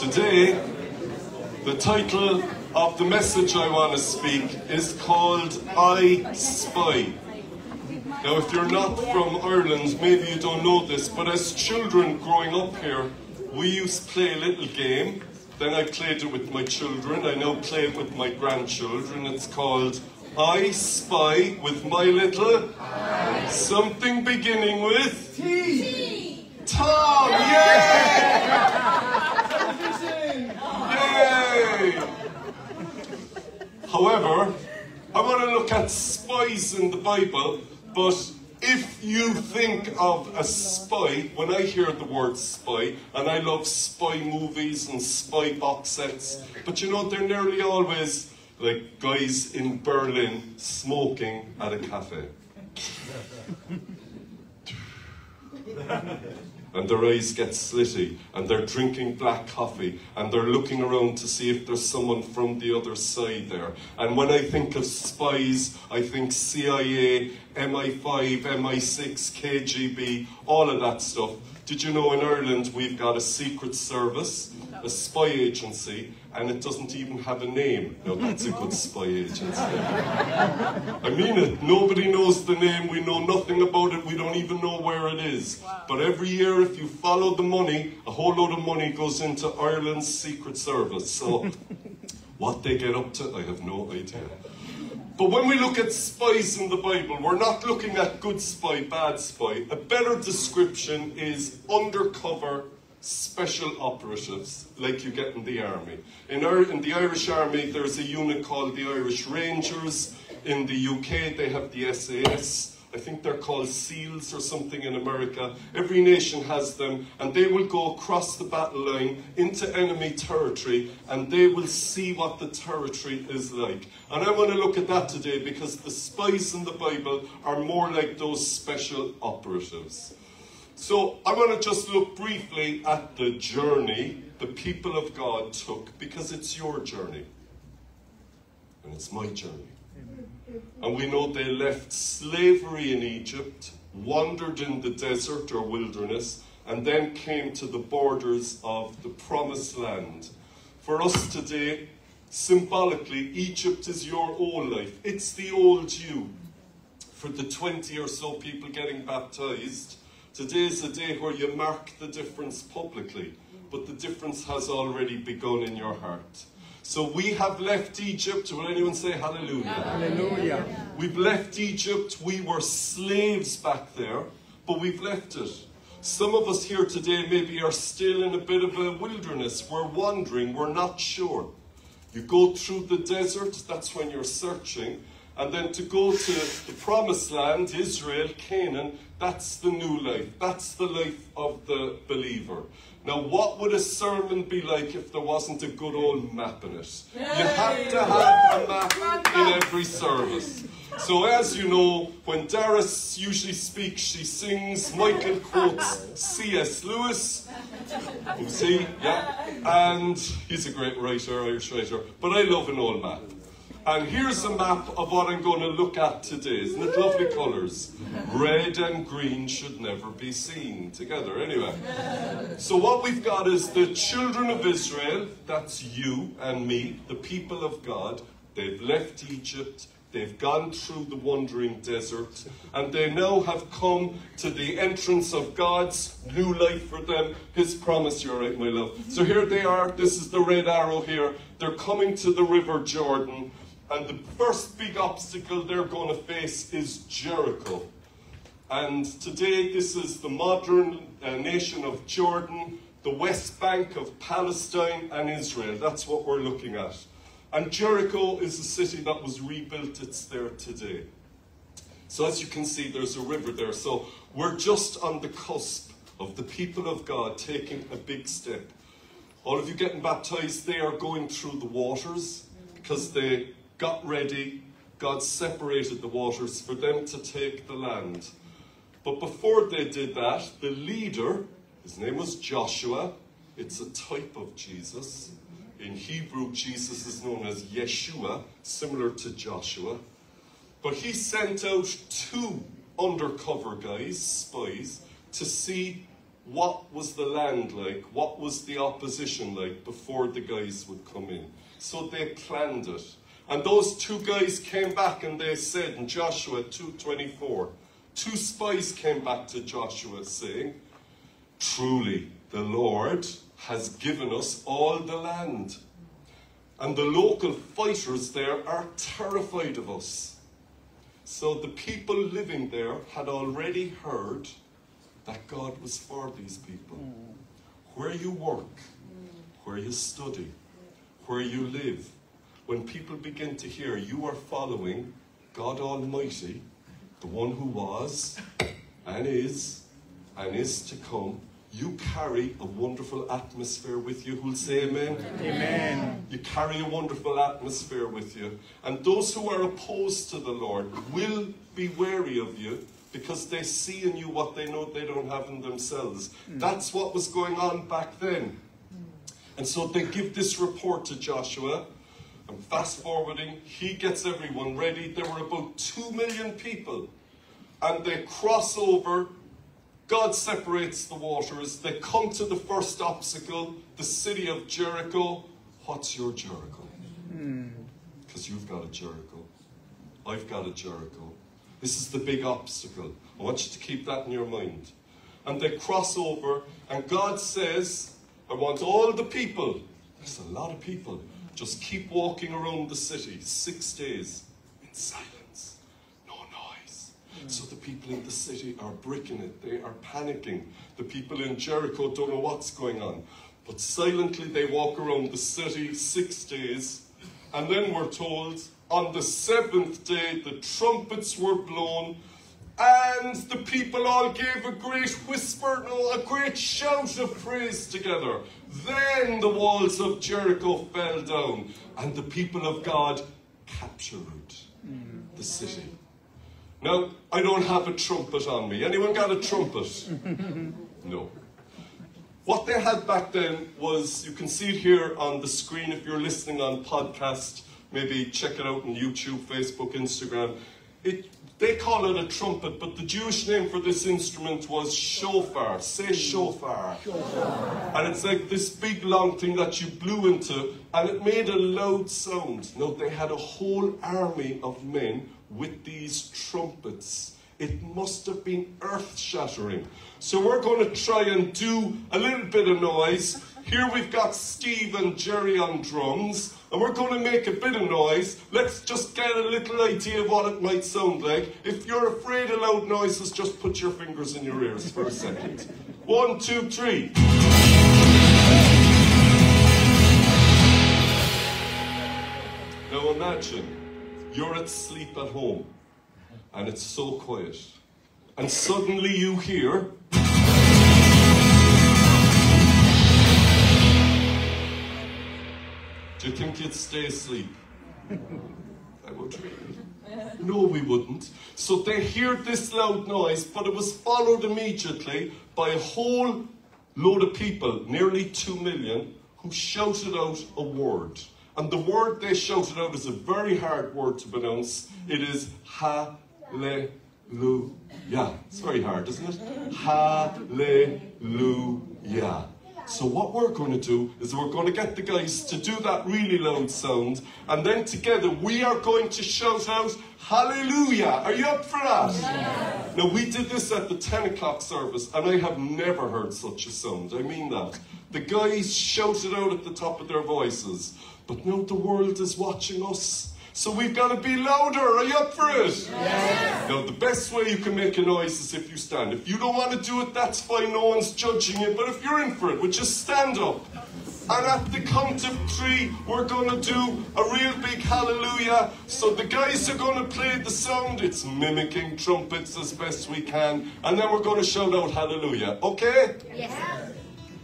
Today, the title of the message I want to speak is called I Spy. Now, if you're not from Ireland, maybe you don't know this, but as children growing up here, we used to play a little game. Then I played it with my children. I now play it with my grandchildren. It's called I Spy with my little something beginning with T. Tom. Yay! However, I want to look at spies in the Bible, but if you think of a spy, when I hear the word spy, and I love spy movies and spy box sets, but you know, they're nearly always like guys in Berlin smoking at a cafe. and their eyes get slitty, and they're drinking black coffee, and they're looking around to see if there's someone from the other side there. And when I think of spies, I think CIA, MI5, MI6, KGB, all of that stuff. Did you know in Ireland we've got a secret service, a spy agency, and it doesn't even have a name. Now that's a good spy agency. I mean it. Nobody knows the name. We know nothing about it. We don't even know where it is. But every year, if you follow the money, a whole load of money goes into Ireland's secret service. So what they get up to, I have no idea. But when we look at spies in the Bible, we're not looking at good spy, bad spy. A better description is undercover special operatives like you get in the army. In, in the Irish army, there's a unit called the Irish Rangers. In the UK, they have the SAS. I think they're called SEALs or something in America. Every nation has them, and they will go across the battle line into enemy territory, and they will see what the territory is like. And I want to look at that today because the spies in the Bible are more like those special operatives. So I want to just look briefly at the journey the people of God took because it's your journey and it's my journey. And we know they left slavery in Egypt, wandered in the desert or wilderness, and then came to the borders of the promised land. For us today, symbolically, Egypt is your old life. It's the old you. For the 20 or so people getting baptized, Today is a day where you mark the difference publicly, but the difference has already begun in your heart. So we have left Egypt. Will anyone say hallelujah? Hallelujah. We've left Egypt. We were slaves back there, but we've left it. Some of us here today maybe are still in a bit of a wilderness. We're wandering. We're not sure. You go through the desert, that's when you're searching. And then to go to the promised land, Israel, Canaan, that's the new life. That's the life of the believer. Now, what would a sermon be like if there wasn't a good old map in it? You have to have a map in every service. So, as you know, when Darius usually speaks, she sings, Michael quotes C.S. Lewis. See, yeah. And he's a great writer, Irish writer. But I love an old map. And here's a map of what I'm going to look at today. Isn't it lovely colours? Red and green should never be seen together. Anyway, so what we've got is the children of Israel, that's you and me, the people of God. They've left Egypt, they've gone through the wandering desert, and they now have come to the entrance of God's new life for them, His promise. You're right, my love. So here they are, this is the red arrow here. They're coming to the River Jordan. And the first big obstacle they're going to face is Jericho. And today, this is the modern uh, nation of Jordan, the West Bank of Palestine and Israel. That's what we're looking at. And Jericho is a city that was rebuilt, it's there today. So, as you can see, there's a river there. So, we're just on the cusp of the people of God taking a big step. All of you getting baptized, they are going through the waters because they got ready, God separated the waters for them to take the land. But before they did that, the leader, his name was Joshua, it's a type of Jesus. In Hebrew, Jesus is known as Yeshua, similar to Joshua. But he sent out two undercover guys, spies, to see what was the land like, what was the opposition like before the guys would come in. So they planned it. And those two guys came back and they said in Joshua 2.24, two spies came back to Joshua saying, Truly, the Lord has given us all the land. And the local fighters there are terrified of us. So the people living there had already heard that God was for these people. Mm. Where you work, where you study, where you live, when people begin to hear you are following God Almighty, the one who was and is and is to come, you carry a wonderful atmosphere with you. Who'll say amen? Amen. You carry a wonderful atmosphere with you. And those who are opposed to the Lord will be wary of you because they see in you what they know they don't have in themselves. That's what was going on back then. And so they give this report to Joshua. I'm fast forwarding. He gets everyone ready. There were about two million people. And they cross over. God separates the waters. They come to the first obstacle, the city of Jericho. What's your Jericho? Because you've got a Jericho. I've got a Jericho. This is the big obstacle. I want you to keep that in your mind. And they cross over, and God says, I want all the people, there's a lot of people, just keep walking around the city six days in silence, no noise. So the people in the city are breaking it, they are panicking. The people in Jericho don't know what's going on. But silently they walk around the city six days, and then we're told on the seventh day the trumpets were blown, and the people all gave a great whisper, no, a great shout of praise together. Then the walls of Jericho fell down, and the people of God captured the city. Now, I don't have a trumpet on me. Anyone got a trumpet? No. What they had back then was, you can see it here on the screen if you're listening on podcast, maybe check it out on YouTube, Facebook, Instagram. It, they call it a trumpet, but the Jewish name for this instrument was shofar. Say shofar. And it's like this big long thing that you blew into, and it made a loud sound. Now, they had a whole army of men with these trumpets. It must have been earth shattering. So, we're going to try and do a little bit of noise. Here we've got Steve and Jerry on drums, and we're going to make a bit of noise. Let's just get a little idea of what it might sound like. If you're afraid of loud noises, just put your fingers in your ears for a second. One, two, three. Now imagine you're at sleep at home and it's so quiet, and suddenly you hear. You think you'd stay asleep? I would. No, we wouldn't. So they heard this loud noise, but it was followed immediately by a whole load of people, nearly two million, who shouted out a word. And the word they shouted out is a very hard word to pronounce. It is hallelujah. It's very hard, isn't it? Hallelujah. So what we're going to do is we're going to get the guys to do that really loud sound, and then together we are going to shout out Hallelujah. Are you up for that? Now we did this at the 10 o'clock service, and I have never heard such a sound. I mean that. The guys shouted out at the top of their voices, but now the world is watching us. So we've got to be louder. Are you up for it? Now, the best way you can make a noise is if you stand. If you don't want to do it, that's fine. No one's judging you. But if you're in for it, we'll just stand up. And at the count of three, we're going to do a real big hallelujah. So the guys are going to play the sound. It's mimicking trumpets as best we can. And then we're going to shout out hallelujah. Okay? Yes.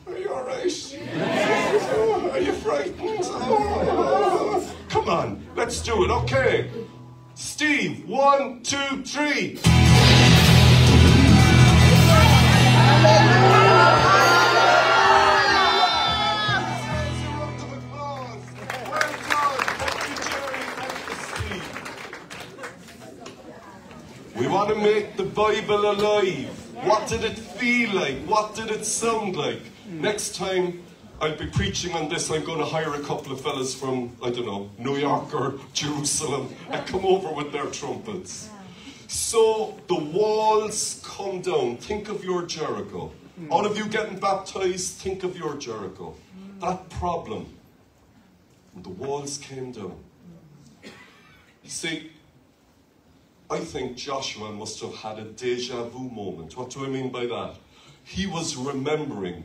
Are you alright? Oh, are you frightened? Oh. Come on, let's do it. Okay. Steve, one, two, three. We want to make the Bible alive. What did it feel like? What did it sound like? Next time I'll be preaching on this, I'm going to hire a couple of fellas from, I don't know, New York or Jerusalem and come over with their trumpets. So the walls come down. Think of your Jericho. Hmm. All of you getting baptized, think of your Jericho. Hmm. That problem. And the walls came down. You see, I think Joshua must have had a deja vu moment. What do I mean by that? He was remembering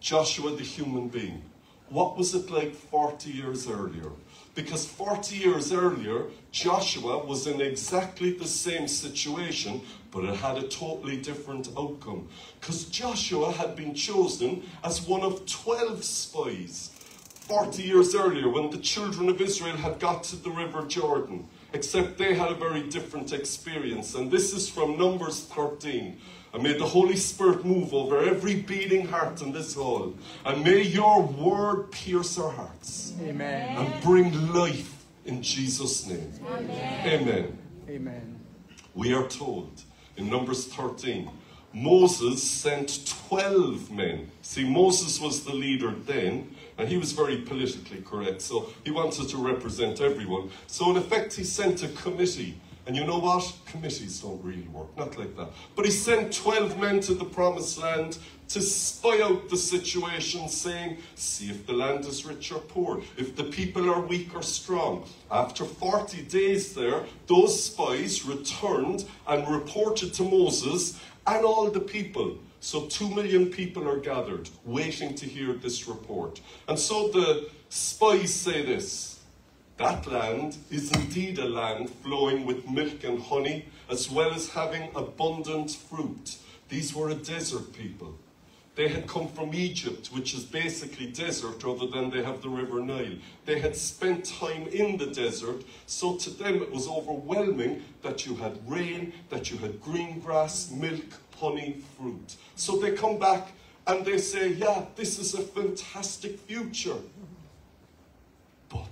Joshua the human being. What was it like 40 years earlier? Because 40 years earlier, Joshua was in exactly the same situation, but it had a totally different outcome. Because Joshua had been chosen as one of 12 spies 40 years earlier when the children of Israel had got to the River Jordan. Except they had a very different experience. And this is from Numbers 13. And may the Holy Spirit move over every beating heart in this hall. And may your word pierce our hearts Amen. and bring life in Jesus' name. Amen. Amen. We are told in Numbers 13, Moses sent 12 men. See, Moses was the leader then, and he was very politically correct, so he wanted to represent everyone. So, in effect, he sent a committee. And you know what? Committees don't really work, not like that. But he sent 12 men to the promised land to spy out the situation, saying, See if the land is rich or poor, if the people are weak or strong. After 40 days there, those spies returned and reported to Moses and all the people. So, two million people are gathered, waiting to hear this report. And so the spies say this. That land is indeed a land flowing with milk and honey, as well as having abundant fruit. These were a desert people. They had come from Egypt, which is basically desert, other than they have the River Nile. They had spent time in the desert, so to them it was overwhelming that you had rain, that you had green grass, milk, honey, fruit. So they come back and they say, Yeah, this is a fantastic future. But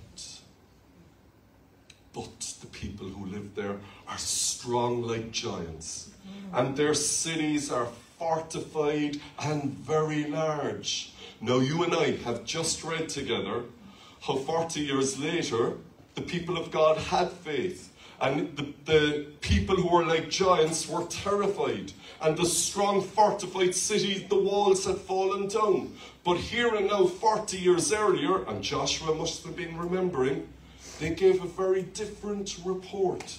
but the people who live there are strong like giants, and their cities are fortified and very large. Now, you and I have just read together how 40 years later the people of God had faith. And the, the people who were like giants were terrified. And the strong, fortified city, the walls had fallen down. But here and now, 40 years earlier, and Joshua must have been remembering, they gave a very different report.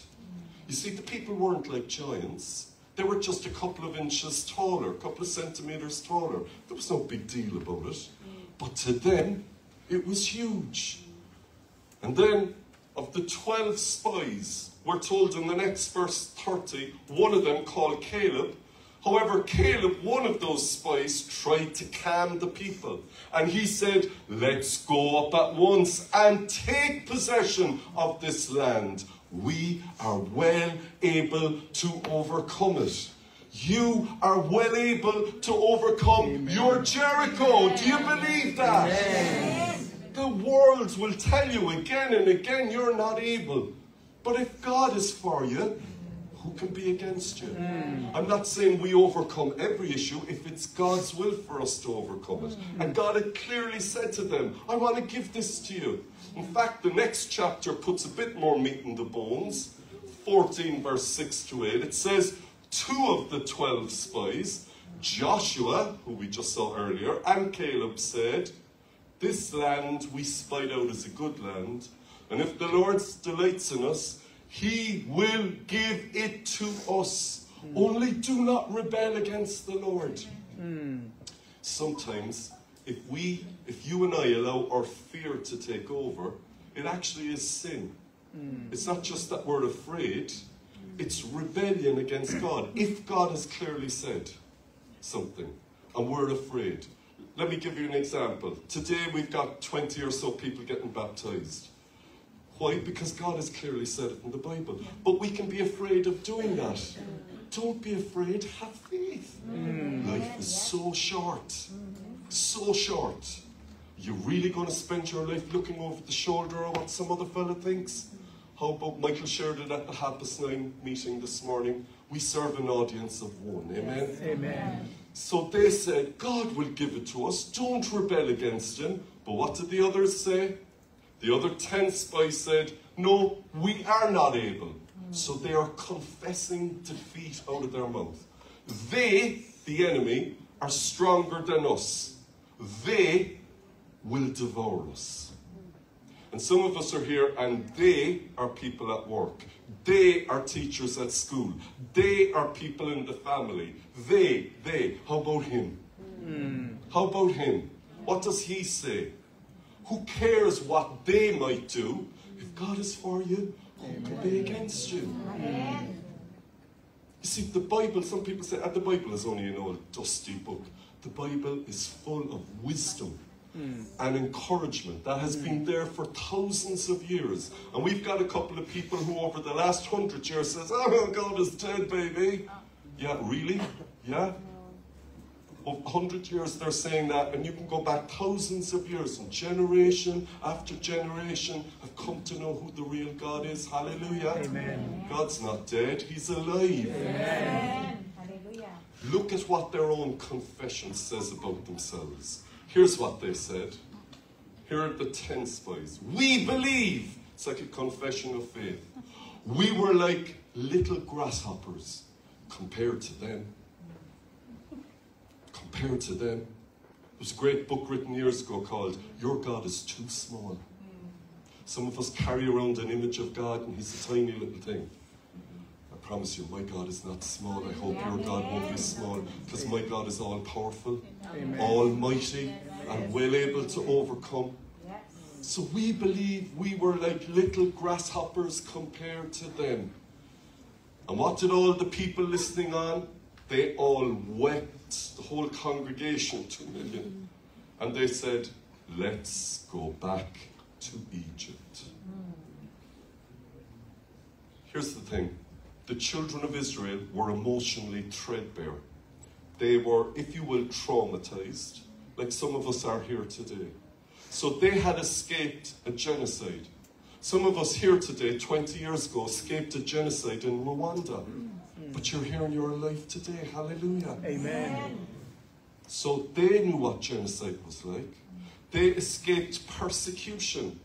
You see, the people weren't like giants. They were just a couple of inches taller, a couple of centimeters taller. There was no big deal about it. But to them, it was huge. And then, of the 12 spies, we're told in the next verse 30, one of them called Caleb. However, Caleb, one of those spies, tried to calm the people. And he said, Let's go up at once and take possession of this land. We are well able to overcome it. You are well able to overcome your Jericho. Do you believe that? The world will tell you again and again you're not able. But if God is for you, who can be against you? Hmm. I'm not saying we overcome every issue if it's God's will for us to overcome it. Hmm. And God had clearly said to them, I want to give this to you. In fact, the next chapter puts a bit more meat in the bones. 14, verse 6 to 8. It says, Two of the 12 spies, Joshua, who we just saw earlier, and Caleb said, This land we spied out is a good land, and if the Lord delights in us, he will give it to us. Only do not rebel against the Lord. Sometimes, if we, if you and I allow our fear to take over, it actually is sin. It's not just that we're afraid, it's rebellion against God. If God has clearly said something and we're afraid. Let me give you an example. Today we've got 20 or so people getting baptized. Why? Because God has clearly said it in the Bible. But we can be afraid of doing that. Don't be afraid, have faith. Mm. Life is so short. So short. You're really going to spend your life looking over the shoulder of what some other fella thinks? How about Michael shared it at the past nine meeting this morning? We serve an audience of one. Amen. Amen. So they said, God will give it to us. Don't rebel against him. But what did the others say? The other 10 spies said, No, we are not able. So they are confessing defeat out of their mouth. They, the enemy, are stronger than us. They will devour us. And some of us are here and they are people at work. They are teachers at school. They are people in the family. They, they. How about him? Hmm. How about him? What does he say? Who cares what they might do? If God is for you, who can be against you? You see, the Bible, some people say, ah, the Bible is only an old dusty book. The Bible is full of wisdom and encouragement that has been there for thousands of years. And we've got a couple of people who over the last hundred years says, oh, God is dead, baby. Yeah, really? Yeah? Of 100 years they're saying that, and you can go back thousands of years, and generation after generation have come to know who the real God is. Hallelujah. Amen. God's not dead, He's alive. Amen. Hallelujah. Look at what their own confession says about themselves. Here's what they said. Here are the ten spies. We believe. It's like a confession of faith. We were like little grasshoppers compared to them. Compared to them. There was a great book written years ago called Your God is Too Small. Some of us carry around an image of God and He's a tiny little thing. I promise you, my God is not small. I hope your God won't be small because my God is all powerful, Amen. almighty, and well able to overcome. So we believe we were like little grasshoppers compared to them. And what did all the people listening on? They all wept, the whole congregation, two million. And they said, Let's go back to Egypt. Here's the thing the children of Israel were emotionally threadbare. They were, if you will, traumatized, like some of us are here today. So they had escaped a genocide. Some of us here today, 20 years ago, escaped a genocide in Rwanda. But you're here in your life today. Hallelujah. Amen. So they knew what genocide was like. They escaped persecution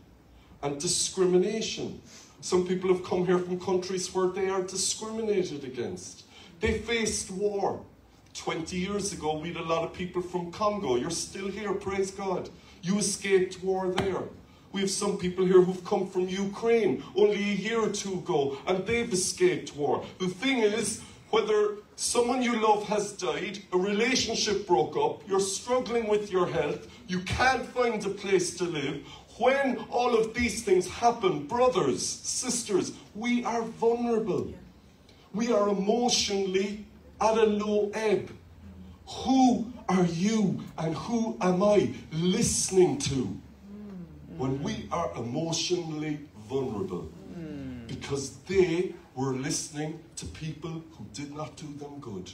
and discrimination. Some people have come here from countries where they are discriminated against. They faced war. 20 years ago, we had a lot of people from Congo. You're still here, praise God. You escaped war there. We have some people here who've come from Ukraine only a year or two ago, and they've escaped war. The thing is, whether someone you love has died, a relationship broke up, you're struggling with your health, you can't find a place to live, when all of these things happen, brothers, sisters, we are vulnerable. We are emotionally at a low ebb. Who are you and who am I listening to when we are emotionally vulnerable? Because they were listening to people who did not do them good.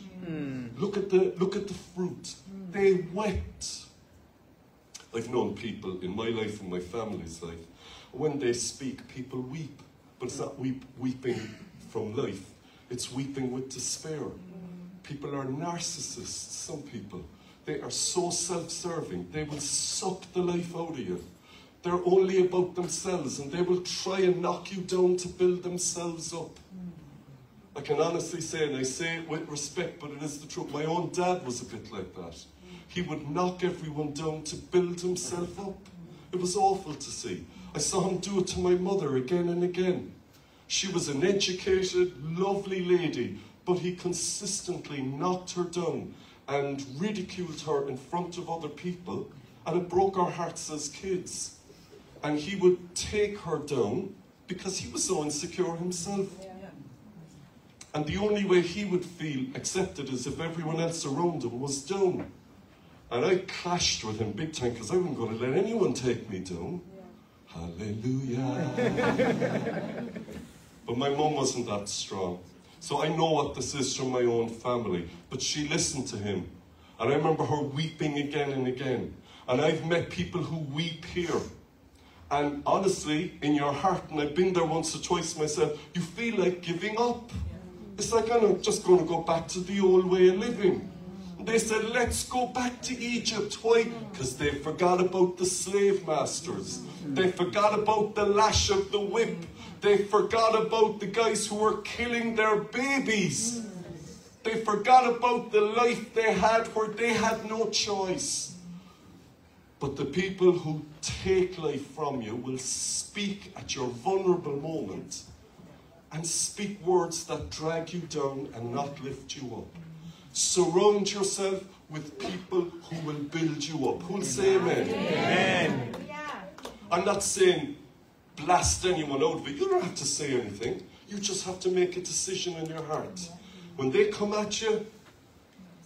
Look at the look at the fruit. They wept. I've known people in my life and my family's life. When they speak, people weep. But it's not weep, weeping from life, it's weeping with despair. People are narcissists, some people. They are so self serving, they will suck the life out of you. They're only about themselves and they will try and knock you down to build themselves up. I can honestly say, and I say it with respect, but it is the truth. My own dad was a bit like that. He would knock everyone down to build himself up. It was awful to see. I saw him do it to my mother again and again. She was an educated, lovely lady, but he consistently knocked her down and ridiculed her in front of other people, and it broke our hearts as kids. And he would take her down because he was so insecure himself. And the only way he would feel accepted is if everyone else around him was down. And I clashed with him big time because I wasn't going to let anyone take me down. Hallelujah. but my mum wasn't that strong. So I know what this is from my own family. But she listened to him. And I remember her weeping again and again. And I've met people who weep here. And honestly, in your heart, and I've been there once or twice myself, you feel like giving up. It's like I'm just going to go back to the old way of living. they said, let's go back to Egypt. Why? Because they forgot about the slave masters. They forgot about the lash of the whip. They forgot about the guys who were killing their babies. Mm. They forgot about the life they had where they had no choice. But the people who take life from you will speak at your vulnerable moment and speak words that drag you down and not lift you up. Surround yourself with people who will build you up. Who'll say amen? Amen. I'm not saying blast anyone out of it. You don't have to say anything. You just have to make a decision in your heart. When they come at you,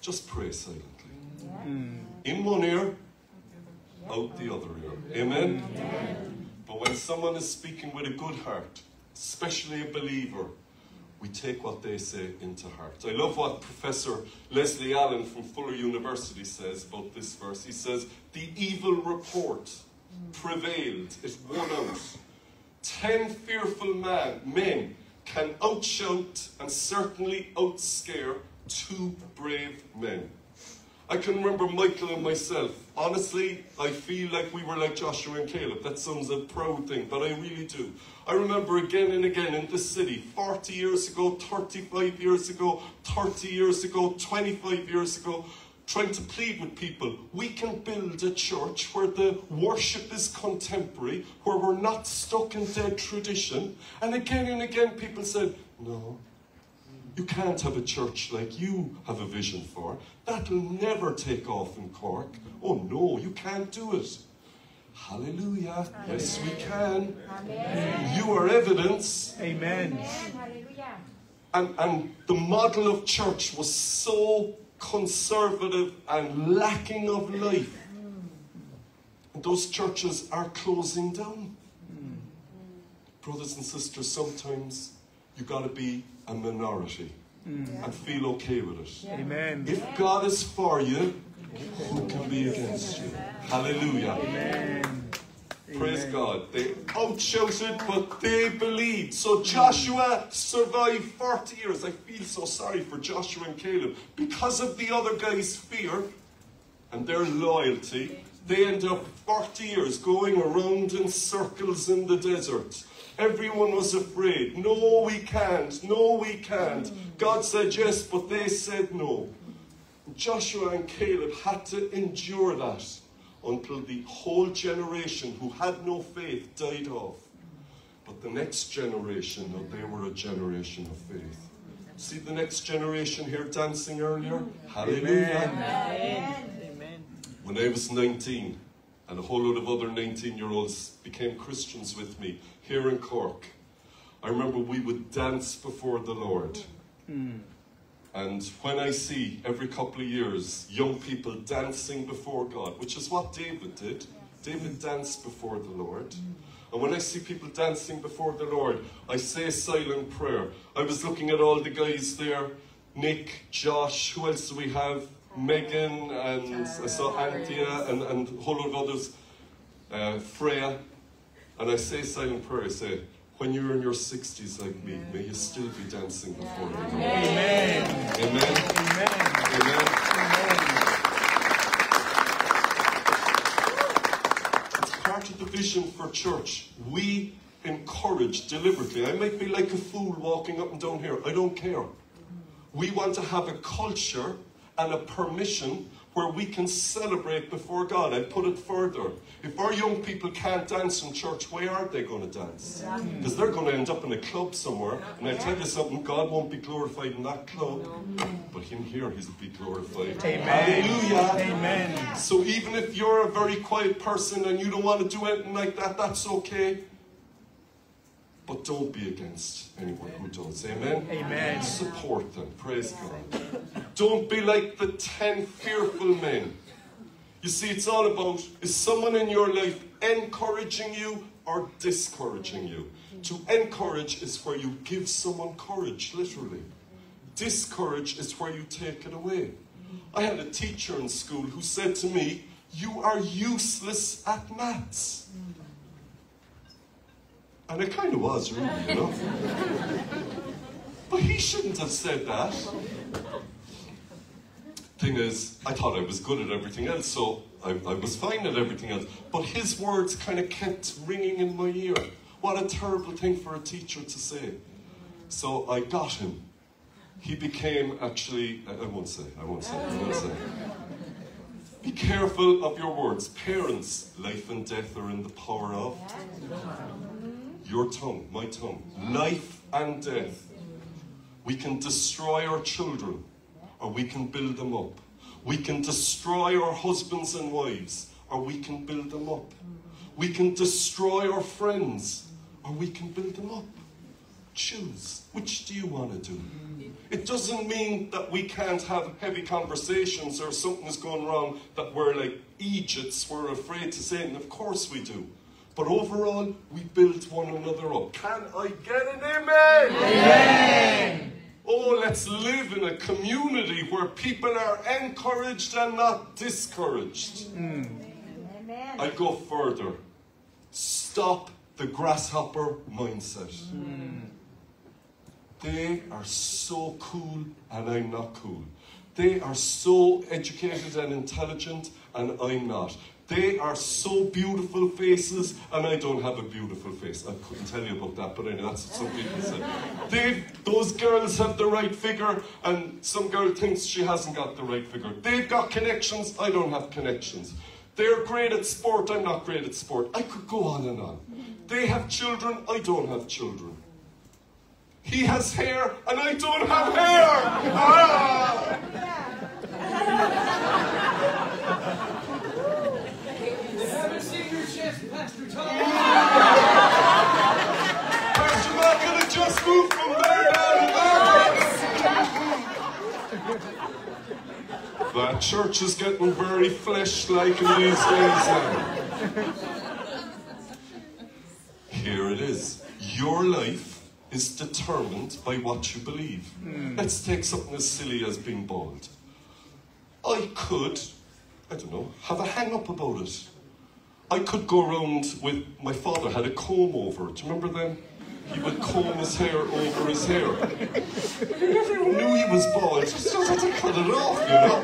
just pray silently. Hmm. In one ear, out the other ear. Amen? But when someone is speaking with a good heart, especially a believer, we take what they say into heart. I love what Professor Leslie Allen from Fuller University says about this verse. He says, The evil report prevailed, it won out. Ten fearful man, men can outshout and certainly outscare two brave men. I can remember Michael and myself. Honestly, I feel like we were like Joshua and Caleb. That sounds a proud thing, but I really do. I remember again and again in this city, 40 years ago, 35 years ago, 30 years ago, 25 years ago, trying to plead with people. We can build a church where the worship is contemporary, where we're not stuck in dead tradition. And again and again, people said, no, you can't have a church like you have a vision for. That'll never take off in Cork. Oh no, you can't do it. Hallelujah. Yes, we can. Amen. You are evidence. Amen. Hallelujah. And, and the model of church was so conservative and lacking of life. And those churches are closing down. Hmm. Brothers and sisters, sometimes you got to be a minority mm. and feel okay with it. Amen. If God is for you, who can be against you? Hallelujah. Amen. Praise Amen. God. They outshouted, but they believed. So Joshua survived 40 years. I feel so sorry for Joshua and Caleb. Because of the other guys' fear and their loyalty, they end up 40 years going around in circles in the desert. Everyone was afraid. No, we can't. No, we can't. God said yes, but they said no. Joshua and Caleb had to endure that until the whole generation who had no faith died off. But the next generation, no, they were a generation of faith. See the next generation here dancing earlier? Hallelujah. Amen. When I was 19, and a whole lot of other 19 year olds became Christians with me here in Cork, I remember we would dance before the Lord. Hmm. And when I see every couple of years young people dancing before God, which is what David did, David danced before the Lord. And when I see people dancing before the Lord, I say a silent prayer. I was looking at all the guys there Nick, Josh, who else do we have? Megan, and I saw Anthea, and, and a whole lot of others, uh, Freya. And I say silent prayer. I say, when you're in your 60s like me, may you still be dancing before the Lord. Amen. Amen. Amen. Amen. It's part of the vision for church. We encourage deliberately. I might be like a fool walking up and down here. I don't care. We want to have a culture and a permission where we can celebrate before God. I put it further. If our young people can't dance in church, where are they going to dance? Because they're going to end up in a club somewhere. And I tell you something, God won't be glorified in that club. But in here, He'll be glorified. Amen. Hallelujah. Amen. So even if you're a very quiet person and you don't want to do anything like that, that's okay. But don't be against anyone who does. Amen? Amen. Support them. Praise God. Don't be like the ten fearful men. You see, it's all about is someone in your life encouraging you or discouraging you? To encourage is where you give someone courage, literally. Discourage is where you take it away. I had a teacher in school who said to me, You are useless at maths. And it kind of was, really, you know. But he shouldn't have said that. Thing is, I thought I was good at everything else, so I, I was fine at everything else. But his words kind of kept ringing in my ear. What a terrible thing for a teacher to say. So I got him. He became actually, I I won't say, I won't say, I won't say. Be careful of your words. Parents, life and death are in the power of your tongue, my tongue. Life and death. We can destroy our children or we can build them up. We can destroy our husbands and wives or we can build them up. We can destroy our friends or we can build them up. Choose. Which do you want to do? It doesn't mean that we can't have heavy conversations or something's going wrong that we're like Egypts, we're afraid to say it, and of course we do. But overall, we build one another up. Can I get an amen? Oh, let's live in a community where people are encouraged and not discouraged. Amen. I go further. Stop the grasshopper mindset. They are so cool and I'm not cool. They are so educated and intelligent and I'm not. They are so beautiful faces and I don't have a beautiful face. I couldn't tell you about that, but anyway, that's what some people say. They, those girls have the right figure and some girl thinks she hasn't got the right figure. They've got connections, I don't have connections. They're great at sport, I'm not great at sport. I could go on and on. They have children, I don't have children. He has hair and I don't have hair. Ah! That church is getting very flesh-like in these days now. Here it is. Your life is determined by what you believe. Hmm. Let's take something as silly as being bald. I could, I don't know, have a hang up about it. I could go around with my father had a comb over. Do you remember them? He would comb his hair over his hair. Everyone knew he was bald. Just had to cut it off, you know.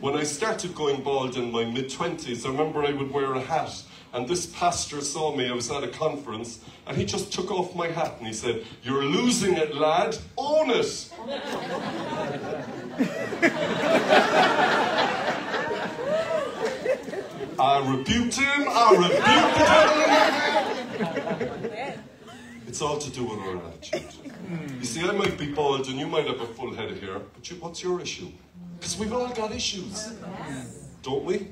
When I started going bald in my mid twenties, I remember I would wear a hat. And this pastor saw me, I was at a conference, and he just took off my hat and he said, You're losing it, lad, own it. I rebuked him, I rebuked him. It's all to do with our attitude. You see, I might be bald and you might have a full head of hair, but you, what's your issue? Because we've all got issues, don't we?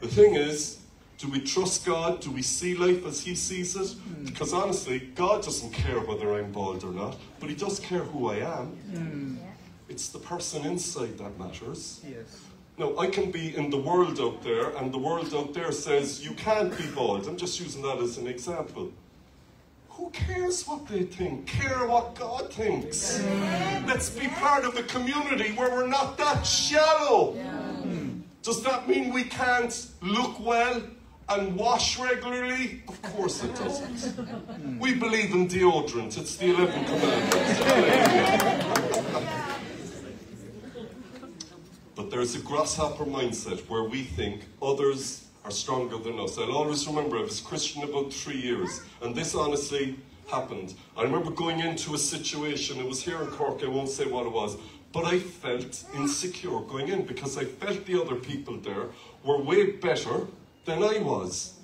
The thing is, do we trust God? Do we see life as He sees it? Because honestly, God doesn't care whether I'm bald or not, but He does care who I am. It's the person inside that matters. Yes. No, I can be in the world out there, and the world out there says you can't be bald. I'm just using that as an example. Who cares what they think? Care what God thinks. Let's be part of a community where we're not that shallow. Does that mean we can't look well and wash regularly? Of course it doesn't. We believe in deodorant. It's the 11 commandments. But there's a grasshopper mindset where we think others are stronger than us. I'll always remember I was Christian about three years, and this honestly happened. I remember going into a situation, it was here in Cork, I won't say what it was, but I felt insecure going in because I felt the other people there were way better than I was.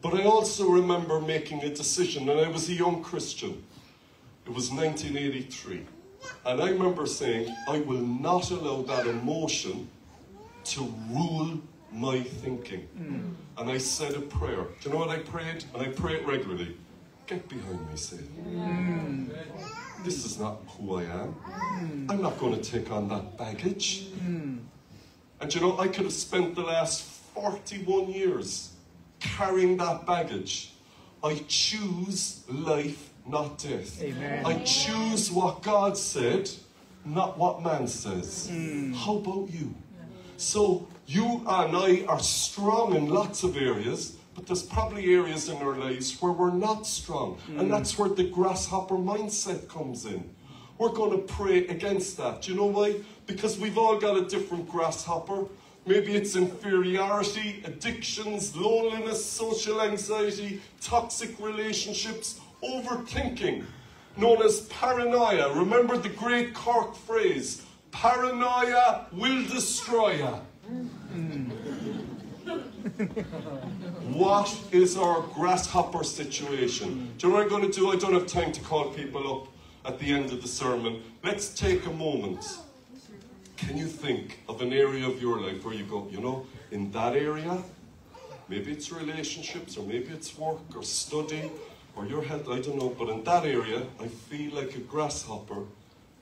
But I also remember making a decision, and I was a young Christian. It was 1983. And I remember saying, I will not allow that emotion to rule my thinking. Hmm. And I said a prayer. Do you know what I prayed? And I pray it regularly. Get behind me, Satan. Hmm. This is not who I am. Hmm. I'm not going to take on that baggage. And you know, I could have spent the last 41 years carrying that baggage. I choose life, not death. Amen. I choose what God said, not what man says. How about you? So, you and I are strong in lots of areas, but there's probably areas in our lives where we're not strong. And mm. that's where the grasshopper mindset comes in. We're going to pray against that. Do you know why? Because we've all got a different grasshopper. Maybe it's inferiority, addictions, loneliness, social anxiety, toxic relationships, overthinking, known as paranoia. Remember the great Cork phrase paranoia will destroy you. Hmm. What is our grasshopper situation? Do you know what I'm going to do? I don't have time to call people up at the end of the sermon. Let's take a moment. Can you think of an area of your life where you go, you know, in that area, maybe it's relationships, or maybe it's work, or study, or your health, I don't know, but in that area, I feel like a grasshopper,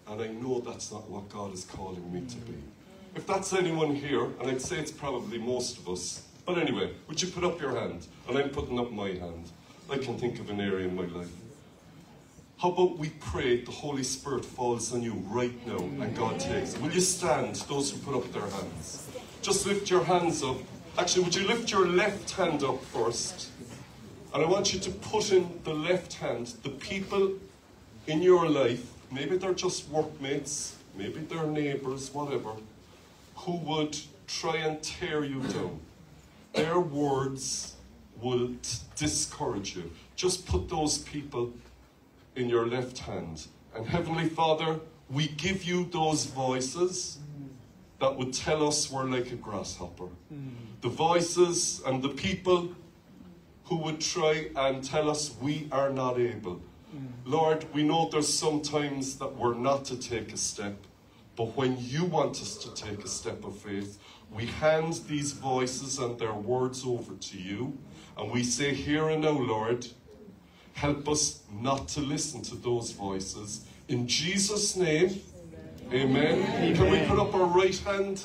and I know that's not what God is calling me to be. If that's anyone here, and I'd say it's probably most of us, but anyway, would you put up your hand? And I'm putting up my hand. I can think of an area in my life. How about we pray the Holy Spirit falls on you right now and God takes? Will you stand, those who put up their hands? Just lift your hands up. Actually, would you lift your left hand up first? And I want you to put in the left hand the people in your life, maybe they're just workmates, maybe they're neighbours, whatever, who would try and tear you down. Their words will discourage you. Just put those people in your left hand. And Heavenly Father, we give you those voices that would tell us we're like a grasshopper. The voices and the people who would try and tell us we are not able. Lord, we know there's sometimes that we're not to take a step, but when you want us to take a step of faith, we hand these voices and their words over to you, and we say, Here and now, Lord, help us not to listen to those voices. In Jesus' name, amen. Can we put up our right hand?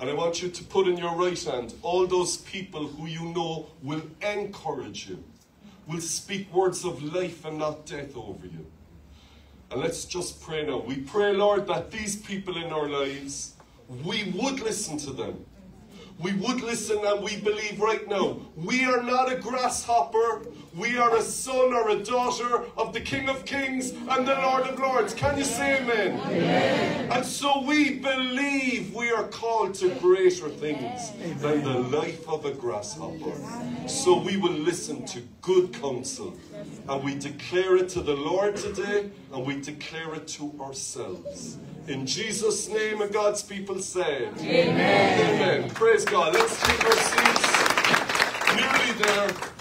And I want you to put in your right hand all those people who you know will encourage you, will speak words of life and not death over you. And let's just pray now. We pray, Lord, that these people in our lives, we would listen to them. We would listen and we believe right now. We are not a grasshopper. We are a son or a daughter of the King of Kings and the Lord of Lords. Can you say amen? amen. And so we believe we are called to greater things than the life of a grasshopper. So we will listen to good counsel and we declare it to the Lord today and we declare it to ourselves. In Jesus' name, and God's people say, Amen. Amen. Praise God. Let's take our seats. Nearly there.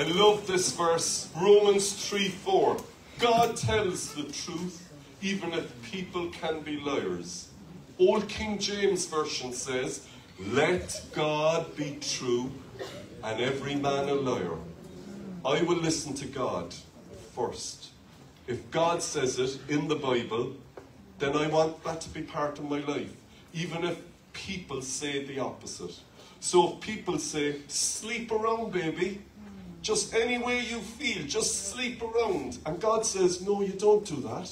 I love this verse, Romans 3 4. God tells the truth, even if people can be liars. Old King James Version says, Let God be true and every man a liar. I will listen to God first. If God says it in the Bible, then I want that to be part of my life, even if people say the opposite. So if people say, sleep around, baby, just any way you feel, just sleep around. And God says, no, you don't do that.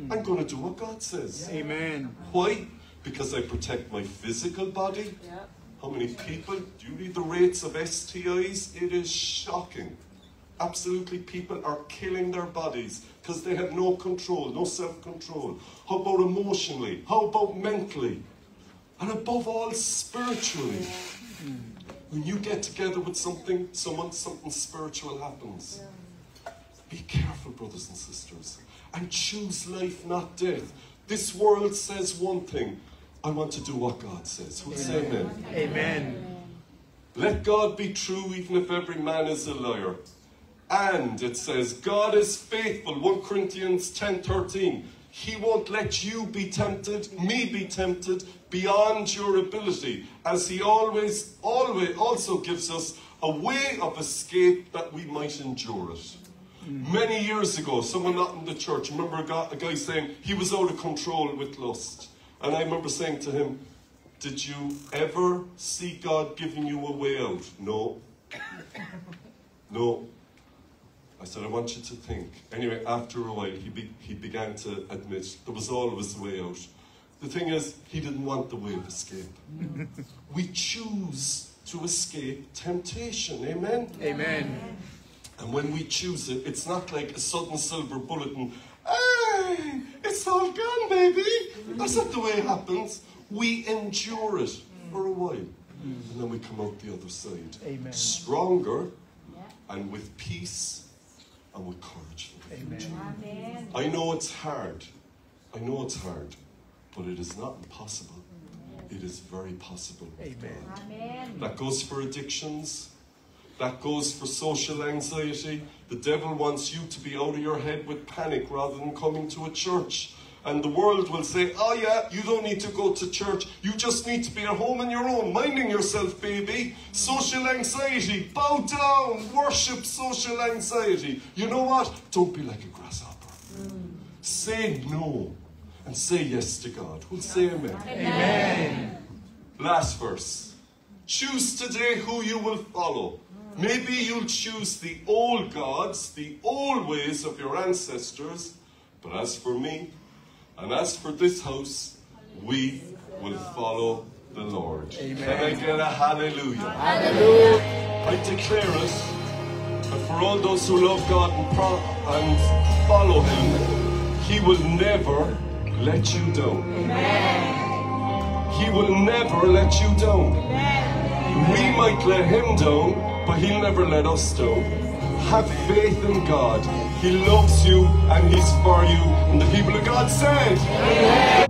Mm. I'm going to do what God says. Amen. Why? Because I protect my physical body. How many people? Do you read the rates of STIs? It is shocking. Absolutely, people are killing their bodies because they have no control, no self control. How about emotionally? How about mentally? And above all, spiritually. Mm. When you get together with something, someone, something spiritual happens. Be careful, brothers and sisters, and choose life, not death. This world says one thing. I want to do what God says. Who'll say amen? Amen. Let God be true, even if every man is a liar. And it says, God is faithful. 1 Corinthians 10 13. He won't let you be tempted, me be tempted beyond your ability, as He always, always also gives us a way of escape that we might endure it. Mm-hmm. Many years ago, someone not in the church, I remember a guy, a guy saying he was out of control with lust. And I remember saying to him, Did you ever see God giving you a way out? No. No. I said, I want you to think. Anyway, after a while, he, be, he began to admit there was always a way out. The thing is, he didn't want the way of escape. we choose to escape temptation. Amen? Amen. And when we choose it, it's not like a sudden silver bullet and, hey, it's all gone, baby. That's not the way it happens. We endure it for a while. And then we come out the other side. Amen. Stronger and with peace and with courage for the Amen. future. Amen. I know it's hard. I know it's hard. But it is not impossible. It is very possible. with Amen. God. Amen. That goes for addictions. That goes for social anxiety. The devil wants you to be out of your head with panic rather than coming to a church. And the world will say, oh yeah, you don't need to go to church. You just need to be at home on your own, minding yourself, baby. Social anxiety, bow down, worship social anxiety. You know what? Don't be like a grasshopper. Mm. Say no and say yes to God. Who'll say amen? Amen. Last verse. Choose today who you will follow. Maybe you'll choose the old gods, the old ways of your ancestors, but as for me, and as for this house, we will follow the Lord. Amen. Can I get a hallelujah? Hallelujah. I declare it, and for all those who love God and, and follow Him, He will never let you down. He will never let you down. We might let him down, but he'll never let us down. Have faith in God. He loves you and he's for you. And the people of God said,